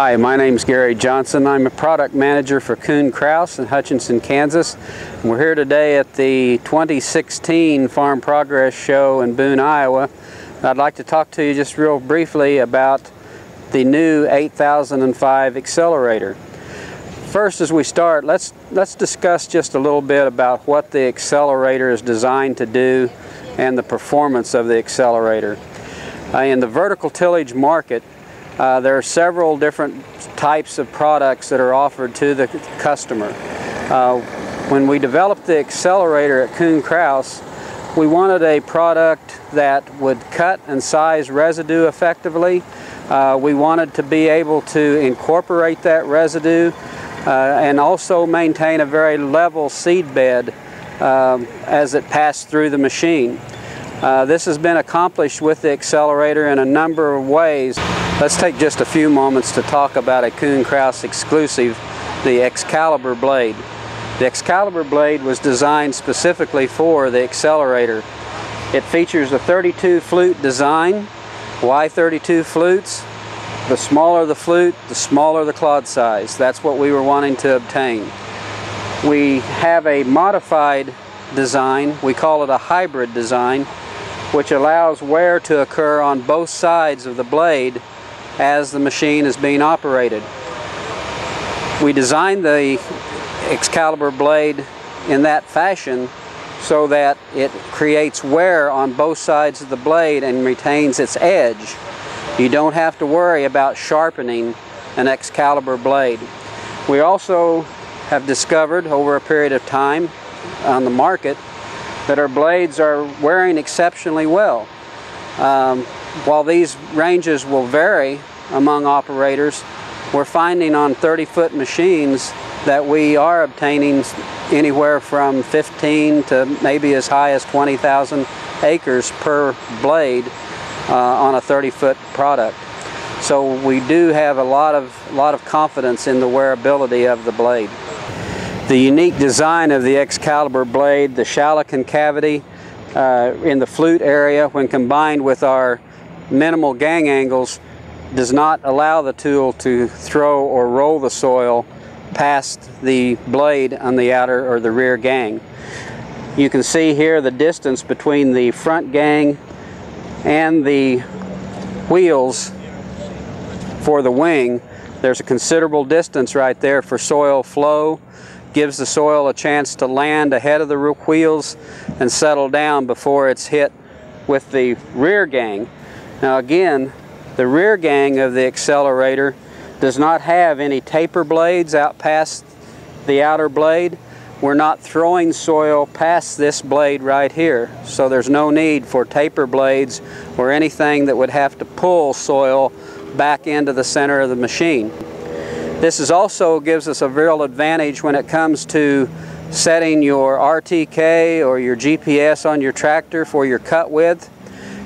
Hi, my name is Gary Johnson. I'm a product manager for Kuhn Krause in Hutchinson, Kansas. We're here today at the 2016 Farm Progress Show in Boone, Iowa. I'd like to talk to you just real briefly about the new 8005 Excelerator. First, as we start, let's, let's discuss just a little bit about what the Excelerator is designed to do and the performance of the Excelerator. Uh, in the vertical tillage market, uh, there are several different types of products that are offered to the customer. Uh, when we developed the Excelerator at Kuhn Krause, we wanted a product that would cut and size residue effectively. Uh, we wanted to be able to incorporate that residue uh, and also maintain a very level seed bed um, as it passed through the machine. Uh, this has been accomplished with the Excelerator in a number of ways. Let's take just a few moments to talk about a Kuhn Krause exclusive, the Excalibur blade. The Excalibur blade was designed specifically for the Excelerator. It features a 32 flute design. Why 32 flutes? The smaller the flute, the smaller the clod size. That's what we were wanting to obtain. We have a modified design, we call it a hybrid design, which allows wear to occur on both sides of the blade as the machine is being operated. We designed the Excalibur blade in that fashion so that it creates wear on both sides of the blade and retains its edge. You don't have to worry about sharpening an Excalibur blade. We also have discovered over a period of time on the market that our blades are wearing exceptionally well. Um, while these ranges will vary among operators, we're finding on 30 foot machines that we are obtaining anywhere from 15 to maybe as high as 20,000 acres per blade uh, on a 30 foot product. So we do have a lot of, lot of confidence in the wearability of the blade. The unique design of the Excalibur blade, the shallow concavity uh, in the flute area when combined with our minimal gang angles does not allow the tool to throw or roll the soil past the blade on the outer or the rear gang. You can see here the distance between the front gang and the wheels for the wing. There's a considerable distance right there for soil flow. Gives the soil a chance to land ahead of the wheels and settle down before it's hit with the rear gang. Now again, the rear gang of the Excelerator does not have any taper blades out past the outer blade. We're not throwing soil past this blade right here, so there's no need for taper blades or anything that would have to pull soil back into the center of the machine. This is also gives us a real advantage when it comes to setting your RTK or your GPS on your tractor for your cut width.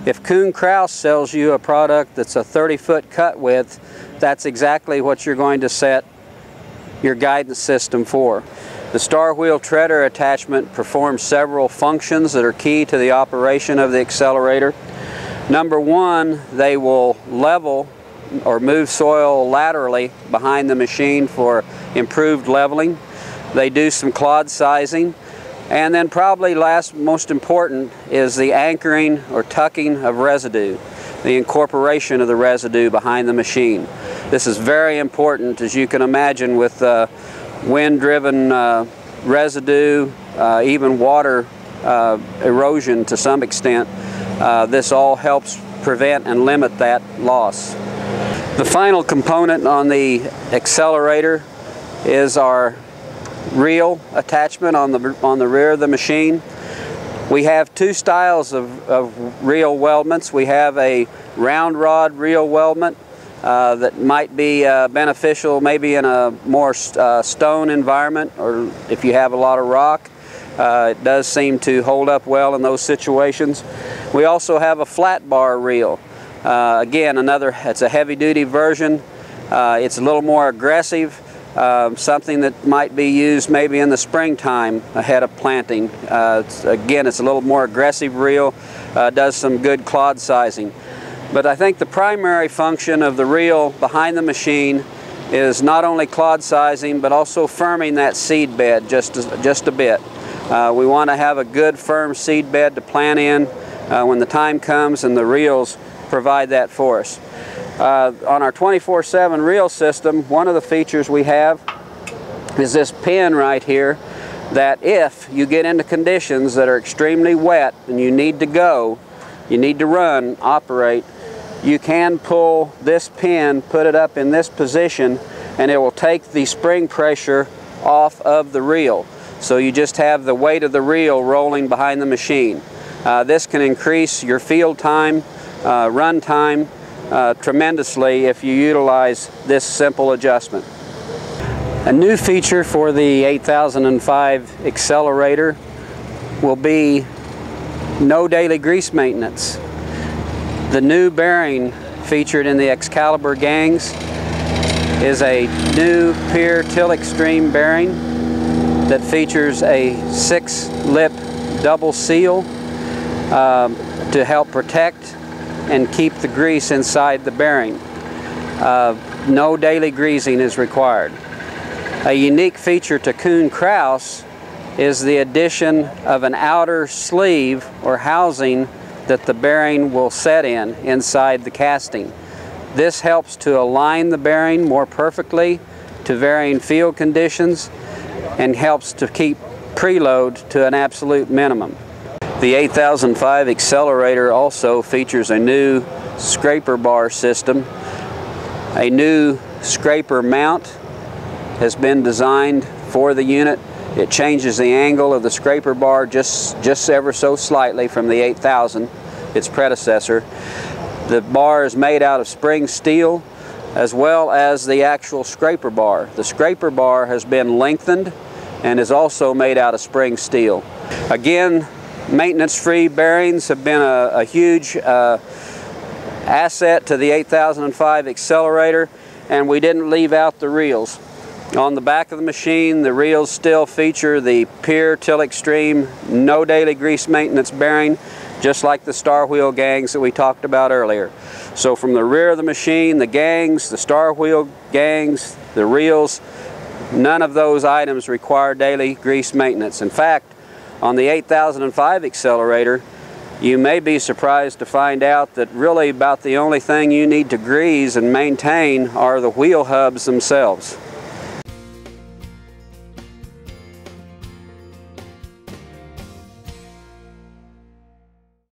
If Kuhn Krause sells you a product that's a 30 foot cut width, that's exactly what you're going to set your guidance system for. The star wheel treader attachment performs several functions that are key to the operation of the Excelerator. Number one, they will level or move soil laterally behind the machine for improved leveling. They do some clod sizing and then probably last most important is the anchoring or tucking of residue, the incorporation of the residue behind the machine. This is very important as you can imagine with uh, wind-driven uh, residue, uh, even water uh, erosion to some extent. Uh, this all helps prevent and limit that loss. The final component on the Excelerator is our reel attachment on the, on the rear of the machine. We have two styles of, of reel weldments. We have a round rod reel weldment uh, that might be uh, beneficial maybe in a more uh, stone environment or if you have a lot of rock. Uh, it does seem to hold up well in those situations. We also have a flat bar reel. Uh, again, another, it's a heavy duty version. Uh, it's a little more aggressive. Uh, something that might be used maybe in the springtime ahead of planting. Uh, it's, again, it's a little more aggressive reel, uh, does some good clod sizing. But I think the primary function of the reel behind the machine is not only clod sizing but also firming that seed bed just, just a bit. Uh, we want to have a good firm seed bed to plant in uh, when the time comes and the reels provide that for us. Uh, on our 24-7 reel system, one of the features we have is this pin right here that if you get into conditions that are extremely wet and you need to go, you need to run, operate, you can pull this pin, put it up in this position, and it will take the spring pressure off of the reel. So you just have the weight of the reel rolling behind the machine. Uh, this can increase your field time, uh, run time uh, tremendously if you utilize this simple adjustment. A new feature for the 8005 Excelerator will be no daily grease maintenance. The new bearing featured in the Excalibur gangs is a new Pier Till Extreme bearing that features a six lip double seal um, to help protect and keep the grease inside the bearing. Uh, no daily greasing is required. A unique feature to Kuhn Krause is the addition of an outer sleeve or housing that the bearing will set in inside the casting. This helps to align the bearing more perfectly to varying field conditions and helps to keep preload to an absolute minimum. The 8005 Excelerator also features a new scraper bar system, a new scraper mount has been designed for the unit. It changes the angle of the scraper bar just, just ever so slightly from the 8000, its predecessor. The bar is made out of spring steel as well as the actual scraper bar. The scraper bar has been lengthened and is also made out of spring steel. Again, maintenance-free bearings have been a, a huge uh, asset to the 8005 Excelerator and we didn't leave out the reels. On the back of the machine, the reels still feature the Pier Till Extreme no daily grease maintenance bearing, just like the star wheel gangs that we talked about earlier. So from the rear of the machine, the gangs, the star wheel gangs, the reels, none of those items require daily grease maintenance. In fact, on the 8005 Excelerator, you may be surprised to find out that really about the only thing you need to grease and maintain are the wheel hubs themselves.